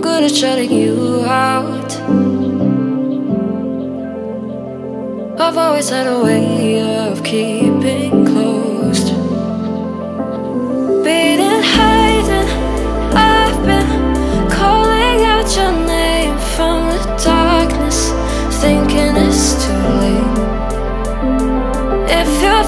Good at shutting you out. I've always had a way of keeping closed. Beating, hiding, I've been calling out your name from the darkness, thinking it's too late. If you're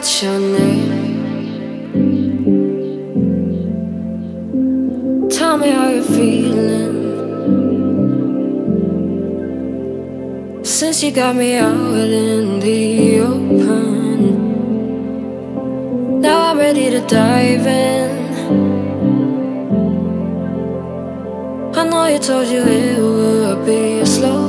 out your name. Tell me how you're feeling. Since you got me out in the open, now I'm ready to dive in. I know you told you it would be a slow.